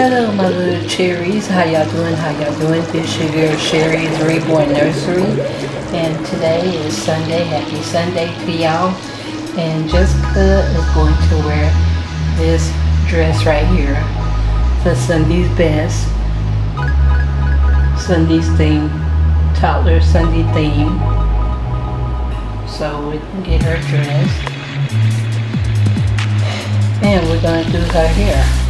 Hello, my little cherries. How y'all doing? How y'all doing? This your girl Cherries Reborn Nursery, and today is Sunday. Happy Sunday to y'all. And Jessica is going to wear this dress right here for Sunday's best. Sunday's theme, toddler Sunday theme. So we can get her dressed. And we're going to do her hair.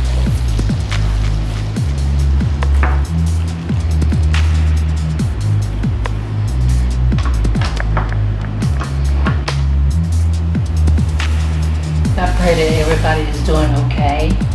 Okay.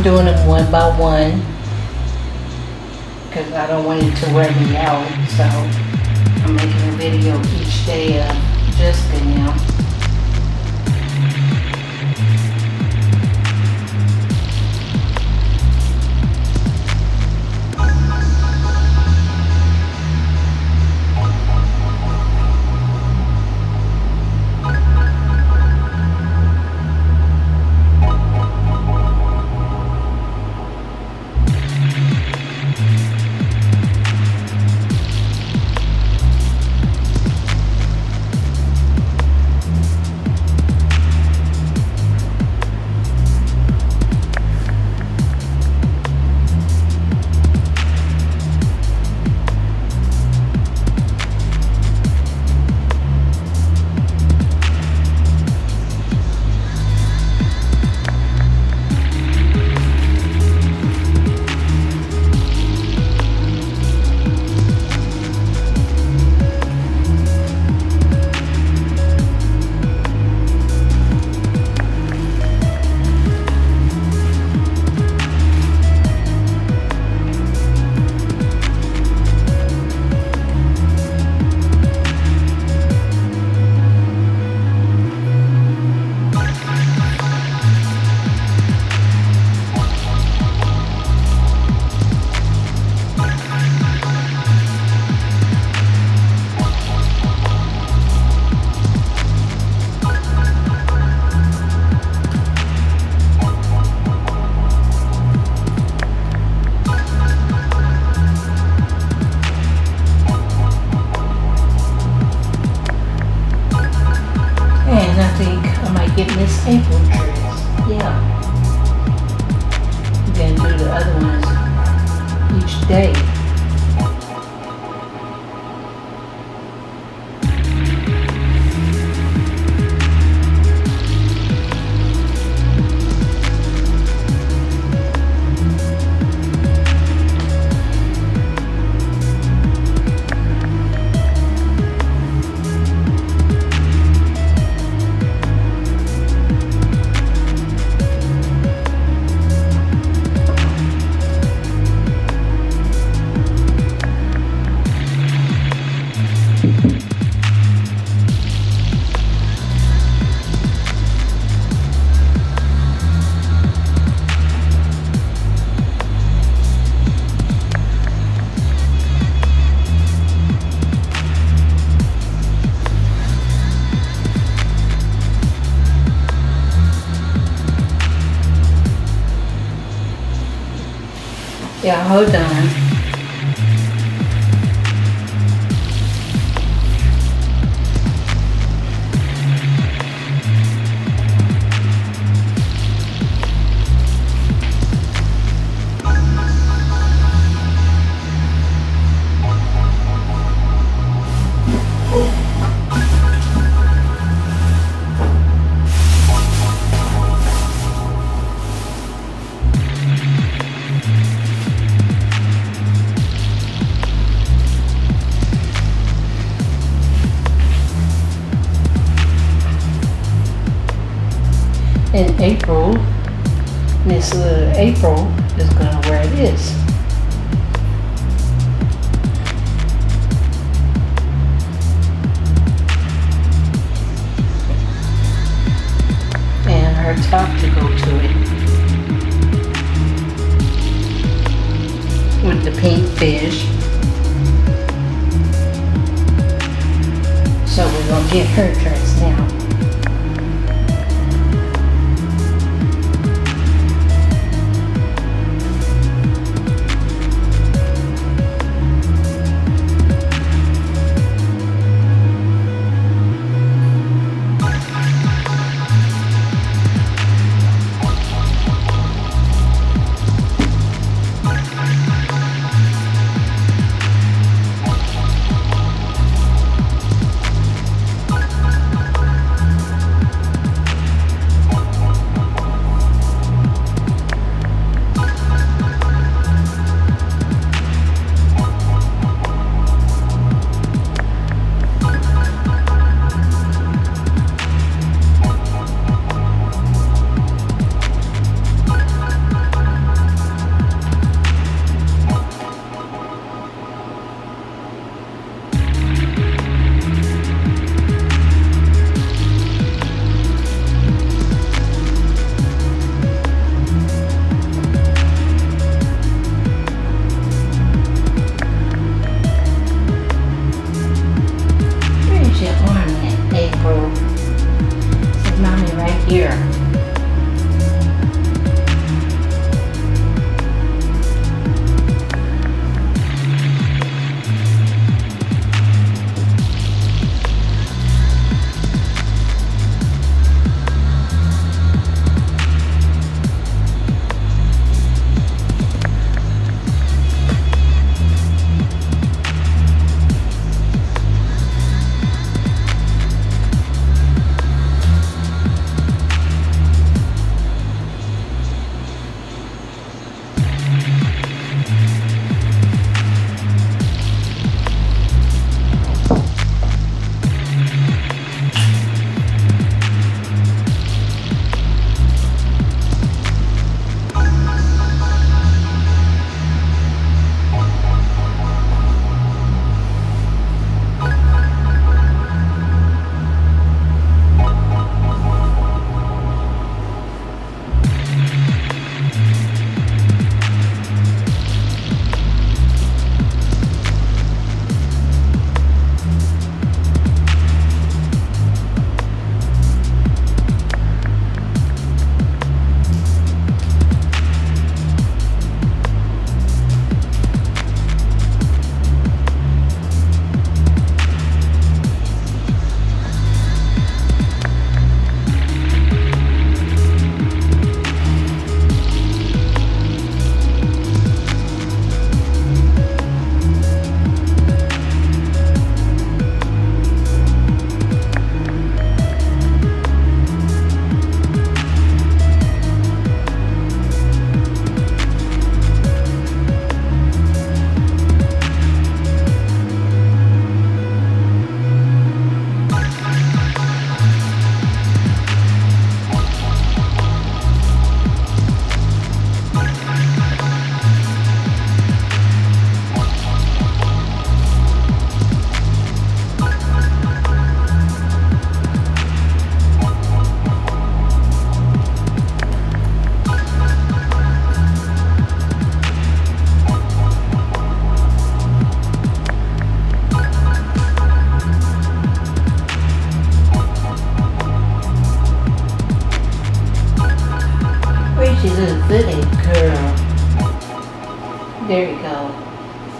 I'm doing them one by one because I don't want it to wear me out. So I'm making a video each day of just got hold on. In April, Miss uh, April is gonna wear this. And her top to go to it. With the pink fish. So we're gonna get her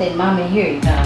Say, Mommy, here you go.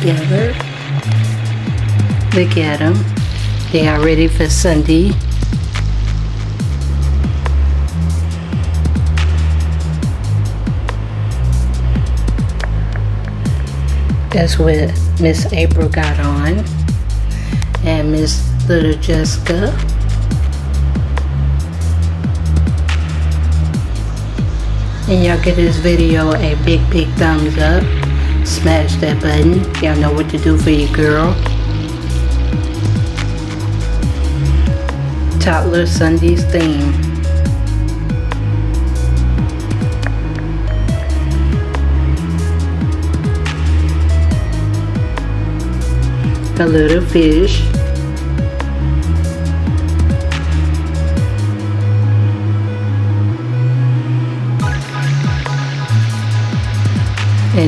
Together. Look at them. They are ready for Sunday. That's what Miss April got on. And Miss Little Jessica. And y'all give this video a big, big thumbs up. Smash that button. Y'all know what to do for your girl. Toddler Sundays theme. A little fish.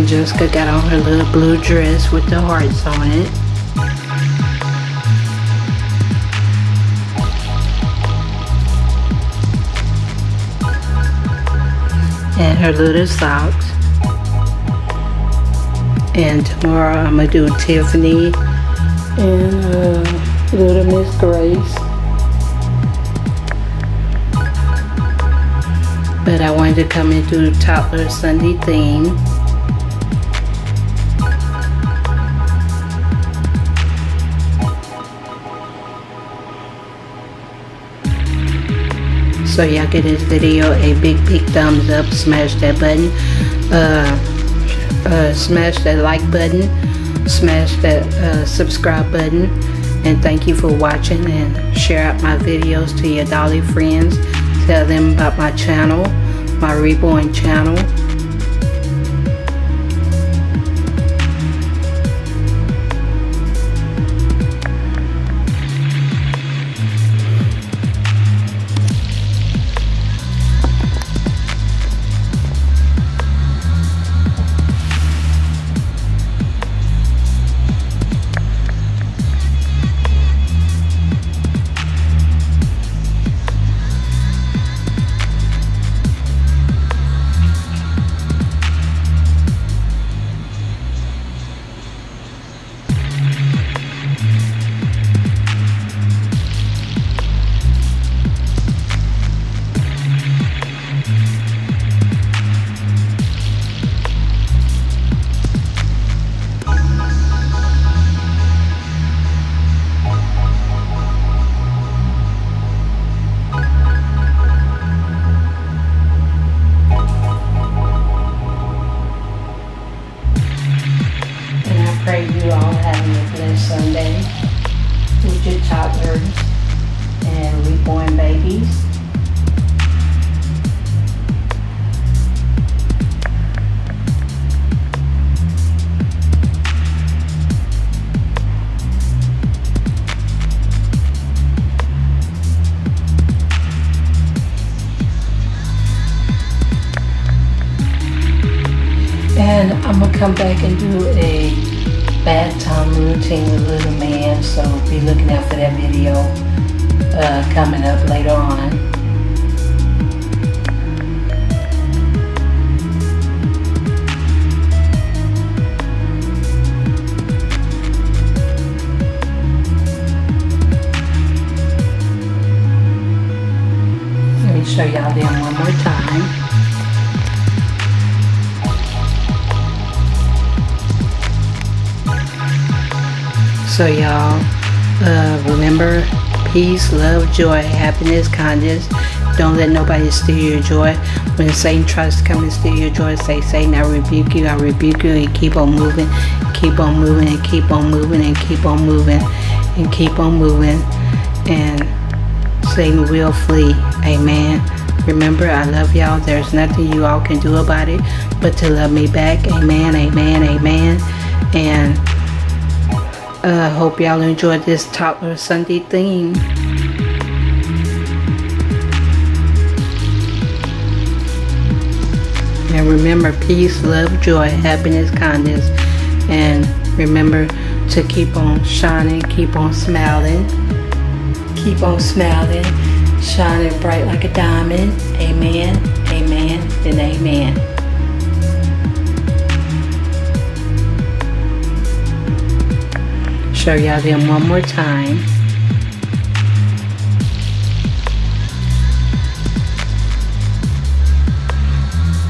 And Jessica got on her little blue dress with the hearts on it. And her little socks. And tomorrow I'm gonna do Tiffany and uh, little Miss Grace. But I wanted to come into the toddler Sunday theme. So y'all give this video a big big thumbs up, smash that button, uh, uh, smash that like button, smash that uh, subscribe button, and thank you for watching and share out my videos to your dolly friends. Tell them about my channel, my reborn channel. On. Let me show y'all them one more time. So y'all, uh, remember peace, love, joy, happiness, kindness. Don't let nobody steal your joy. When Satan tries to come and steal your joy, say, Satan, I rebuke you, I rebuke you, and keep on moving, keep on moving, and keep on moving, and keep on moving, and keep on moving, and Satan will flee. Amen. Remember, I love y'all. There's nothing you all can do about it but to love me back. Amen, amen, amen. And uh, hope y'all enjoyed this Toddler Sunday theme. And remember peace, love, joy, happiness, kindness. And remember to keep on shining, keep on smiling. Keep on smiling, shining bright like a diamond. Amen, amen, and amen. Show y'all them one more time.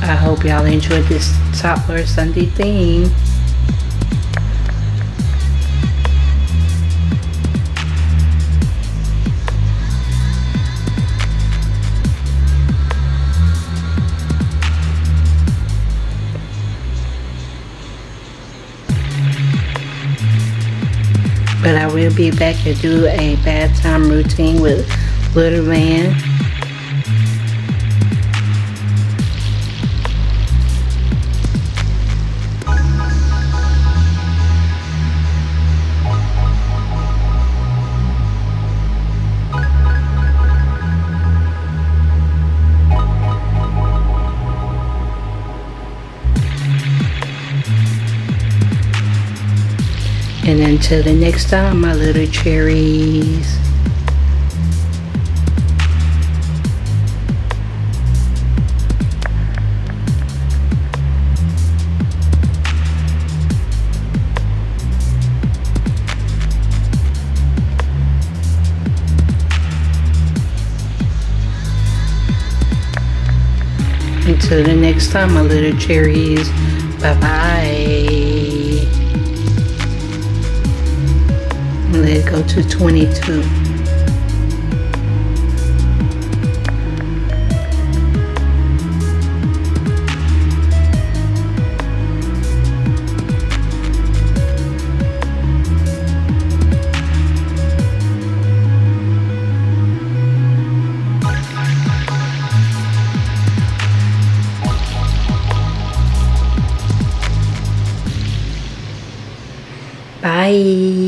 I hope y'all enjoyed this Toddler Sunday theme. Will be back to do a bath time routine with Little Man. Until the next time, my little cherries. Until the next time, my little cherries. Bye bye. Go to 22. Bye.